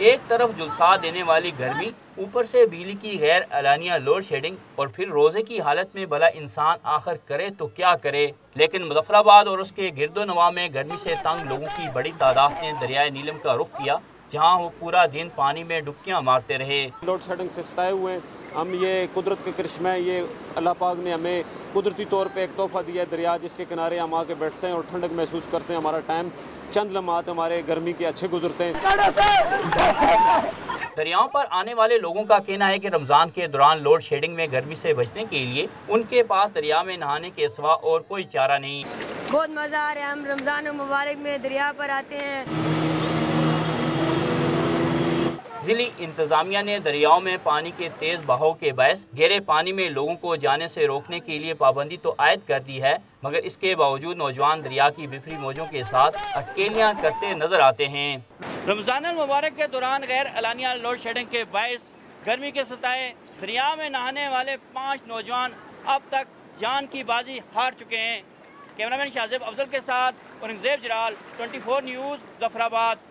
एक तरफ़ जुलसा देने वाली गर्मी, ऊपर से बिजली की गैर अलानिया लोड शेडिंग और फिर रोज़े की हालत में भला इंसान आखिर करे तो क्या करे? लेकिन मुजफ्फराबाद और उसके गिरदो नवा में गर्मी से तंग लोगों की बड़ी तादाद ने दरियाए नीलम का रुख किया। जहाँ वो पूरा दिन पानी में डुबकियाँ मारते रहे। लोड शेडिंग से सताए हुए हैं। हम ये कुदरत के करिश्मा है। ये अल्लाह पाक ने हमें कुदरती तौर पे एक तोहफ़ा दिया है दरिया जिसके किनारे हम आके बैठते हैं और ठंडक महसूस करते हैं हमारा टाइम चंद लम्हात हमारे गर्मी के अच्छे गुजरते हैं। दरियाओं पर आने वाले लोगों का कहना है कि रमज़ान के दौरान लोड शेडिंग में गर्मी से बचने के लिए उनके पास दरिया में नहाने के सिवा और कोई चारा नहीं। बहुत मज़ा आ रहा है। हम रमज़ान मुबारक में दरिया पर आते हैं। जिली इंतजामिया ने दरियाओं में पानी के तेज बहाव के बायस गहरे पानी में लोगों को जाने से रोकने के लिए पाबंदी तो आयद कर दी है, मगर इसके बावजूद नौजवान दरिया की बिफरी मौजों के साथ अटकेलियाँ करते नज़र आते हैं। रमज़ान मुबारक के दौरान गैर अलानिया लोड शेडिंग के बायस, गर्मी के सताए, दरिया में नहाने वाले पाँच नौजवान अब तक जान की बाजी हार चुके हैं। कैमरामैन शाहजेब अफजल के साथ औरंगज़ेब जलाल 24 न्यूज़, जफराबाद।